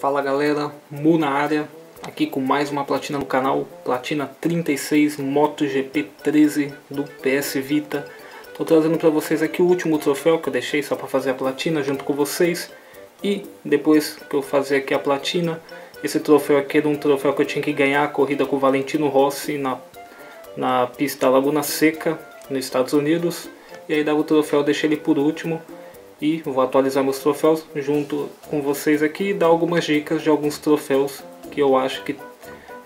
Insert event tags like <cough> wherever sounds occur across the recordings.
Fala galera, Mu na área, aqui com mais uma platina no canal, platina 36 MotoGP 13 do PS Vita. Tô trazendo para vocês aqui o último troféu que eu deixei só para fazer a platina junto com vocês. E depois que eu fazer aqui a platina, esse troféu aqui era um troféu que eu tinha que ganhar a corrida com o Valentino Rossi na, na pista Laguna Seca, nos Estados Unidos. E aí dava o troféu, eu deixei ele por último e vou atualizar meus troféus junto com vocês aqui e dar algumas dicas de alguns troféus que eu acho que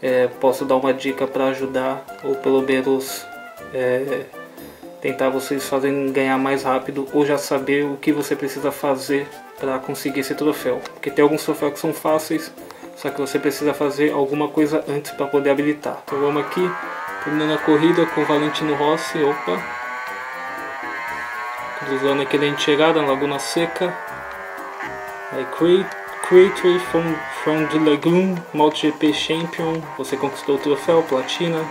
é, posso dar uma dica para ajudar ou pelo menos é, tentar vocês fazerem ganhar mais rápido ou já saber o que você precisa fazer para conseguir esse troféu. Porque tem alguns troféus que são fáceis, só que você precisa fazer alguma coisa antes para poder habilitar. Então vamos aqui, terminando a corrida com o Valentino Rossi, opa, aqui da chegada na Laguna Seca. Aí, Creatory from, from the Lagoon, MotoGP Champion. Você conquistou o troféu, platina.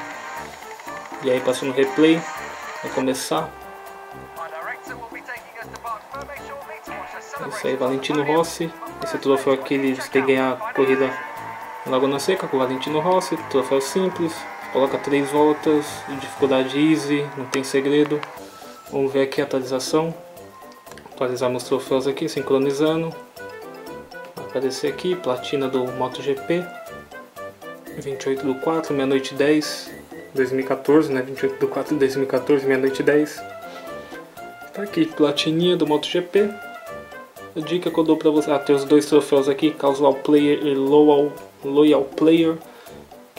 E aí, passando o replay, vai começar. Isso aí, Valentino Rossi. Esse troféu aqui, ele tem que ganhar a corrida na Laguna Seca com o Valentino Rossi. Troféu simples, coloca três voltas, dificuldade easy, não tem segredo. Vamos ver aqui a atualização. Atualizar meus troféus aqui, sincronizando. Vai aparecer aqui, platina do MotoGP. 28 do 4, meia-noite 10, 2014, né? 28 do 4 de 2014, meia-noite 10. Tá aqui, platininha do MotoGP. A dica que eu dou pra você, ah, tem os dois troféus aqui, Casual Player e Loyal, Loyal Player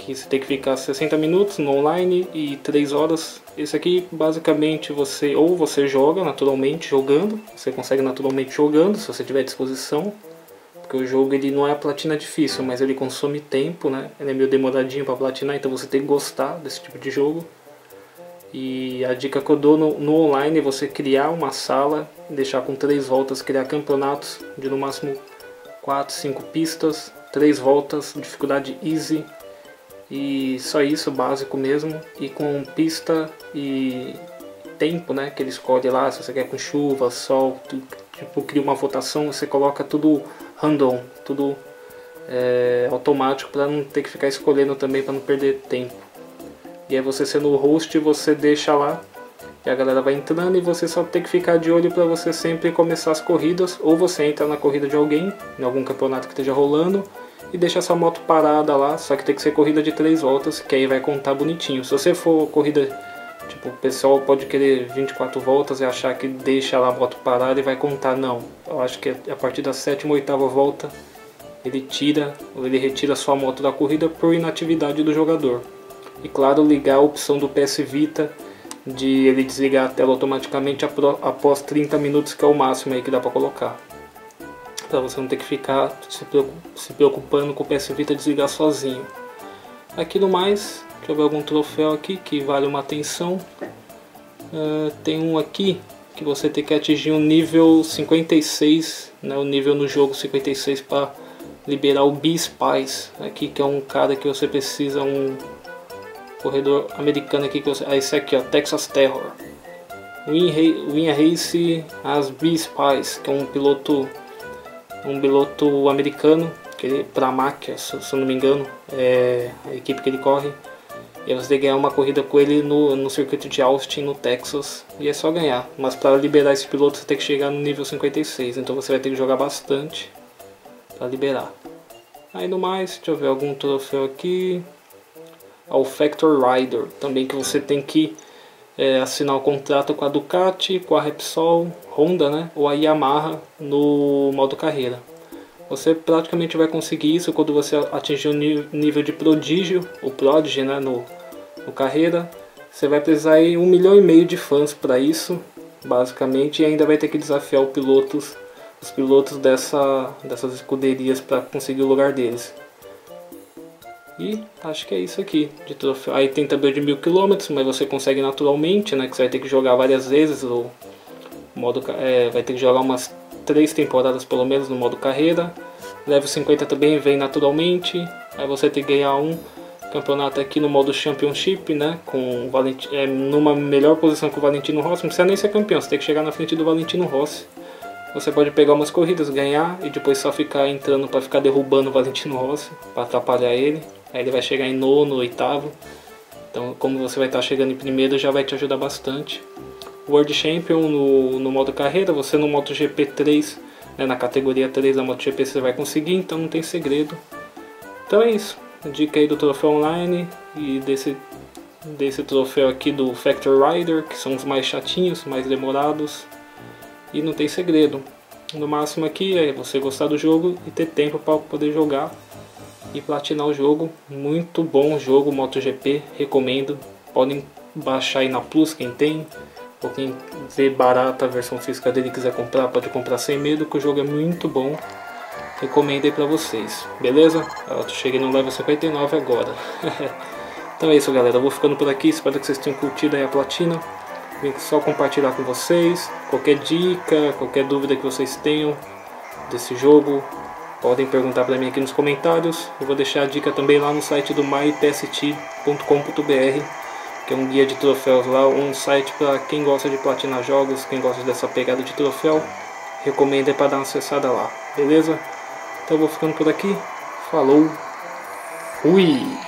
que você tem que ficar 60 minutos no online e 3 horas. Esse aqui basicamente você ou você joga naturalmente jogando, você consegue naturalmente jogando se você tiver disposição, porque o jogo ele não é a platina difícil, mas ele consome tempo, né? Ele é meio demoradinho para platinar, então você tem que gostar desse tipo de jogo. E a dica que eu dou no, no online é você criar uma sala, deixar com três voltas, criar campeonatos de no máximo 4, 5 pistas, três voltas, dificuldade easy e só isso, básico mesmo. E com pista e tempo, né? Que ele escolhe lá, se você quer com chuva, sol, tipo, cria uma votação, você coloca tudo random, tudo é, automático para não ter que ficar escolhendo também para não perder tempo. E aí você sendo o host, você deixa lá e a galera vai entrando e você só tem que ficar de olho para você sempre começar as corridas ou você entra na corrida de alguém, em algum campeonato que esteja rolando e deixa essa moto parada lá, só que tem que ser corrida de três voltas, que aí vai contar bonitinho. Se você for corrida, tipo, o pessoal pode querer 24 voltas e achar que deixa lá a moto parada e vai contar, não. Eu acho que a partir da sétima ou oitava volta ele tira ou ele retira sua moto da corrida por inatividade do jogador. E claro, ligar a opção do PS Vita de ele desligar a tela automaticamente após 30 minutos, que é o máximo aí que dá para colocar para você não ter que ficar se preocupando com o PS Vita desligar sozinho. Aqui no mais, deixa eu ver algum troféu aqui que vale uma atenção. Uh, tem um aqui que você tem que atingir um nível 56, né, o nível no jogo 56 para liberar o B-Spice aqui que é um cara que você precisa um corredor americano aqui que você, ah, esse aqui ó, Texas Terror. Win Race as B-Spice, que é um piloto um piloto americano, para a máquina, se, se eu não me engano, é a equipe que ele corre. E tem que ganhar uma corrida com ele no, no circuito de Austin, no Texas, e é só ganhar. Mas para liberar esse piloto você tem que chegar no nível 56, então você vai ter que jogar bastante para liberar. Aí no mais, deixa eu ver algum troféu aqui. Ao Factor Rider, também que você tem que é, assinar o contrato com a Ducati, com a Repsol, Honda né, ou a Yamaha no modo carreira. Você praticamente vai conseguir isso quando você atingir o um nível de prodígio, o Prodigy né, no, no carreira. Você vai precisar de um milhão e meio de fãs para isso, basicamente, e ainda vai ter que desafiar os pilotos, os pilotos dessa, dessas escuderias para conseguir o lugar deles. E acho que é isso aqui de troféu. Aí tem também de mil quilômetros, mas você consegue naturalmente, né? Que você vai ter que jogar várias vezes o modo é, vai ter que jogar umas três temporadas pelo menos no modo carreira. Level 50 também vem naturalmente. Aí você tem que ganhar um campeonato aqui no modo Championship, né? Com Valent é, numa melhor posição que o Valentino Rossi. Não precisa nem ser campeão, você tem que chegar na frente do Valentino Rossi você pode pegar umas corridas, ganhar e depois só ficar entrando para ficar derrubando o Valentino Rossi, para atrapalhar ele. Aí ele vai chegar em nono, oitavo. Então, como você vai estar chegando em primeiro, já vai te ajudar bastante. World Champion no, no modo carreira, você no MotoGP 3, né, na categoria 3 da MotoGP você vai conseguir, então não tem segredo. Então é isso, dica aí do troféu online e desse, desse troféu aqui do Factor Rider, que são os mais chatinhos, mais demorados e não tem segredo. No máximo aqui é você gostar do jogo e ter tempo para poder jogar e platinar o jogo. Muito bom jogo MotoGP, recomendo. Podem baixar aí na Plus quem tem, ou quem vê barata a versão física dele e quiser comprar, pode comprar sem medo, que o jogo é muito bom. Recomendo aí pra vocês, beleza? Eu cheguei no level 59 agora. <laughs> então é isso galera, eu vou ficando por aqui, espero que vocês tenham curtido aí a platina. Vim só compartilhar com vocês. Qualquer dica, qualquer dúvida que vocês tenham desse jogo, podem perguntar para mim aqui nos comentários. Eu vou deixar a dica também lá no site do mypst.com.br, que é um guia de troféus lá, um site para quem gosta de platinar jogos, quem gosta dessa pegada de troféu. Recomendo é para dar uma acessada lá, beleza? Então eu vou ficando por aqui. Falou. Fui.